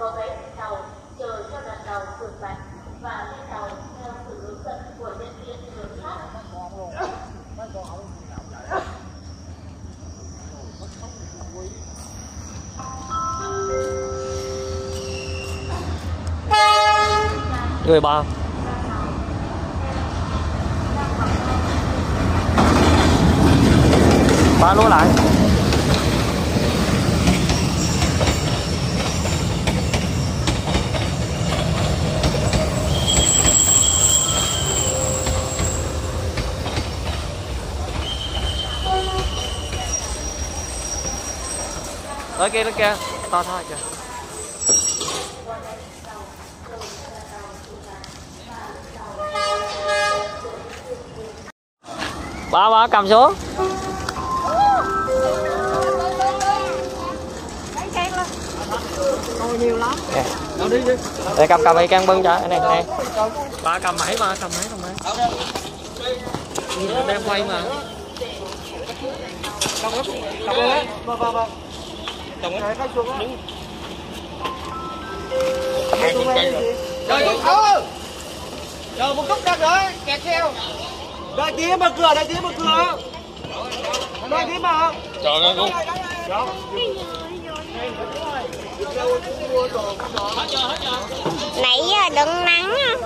có vé lên tàu, chờ cho đoàn tàu vượt vạch và lên tàu theo sự hướng dẫn của nhân viên hướng khác. người ba ba lúa lại ở kia nó kia to thôi, kìa. Ba ba cầm xuống. Nhiều lắm Nè. Đây cầm cầm đi căn bưng cho. Này này. Ba cầm máy, ba cầm máy cầm máy. Đem quay mà. Cầm ớt Cầm ớt ba ba ba Cầm ớt Cái xuống Đứng Rồi. Ơ Chờ một chút ra rồi Kẹt theo. Đợi tí mở cửa Đợi tí mở cửa. Đợi tí mà Trời ơi cũng nãy giờ đừng nắng á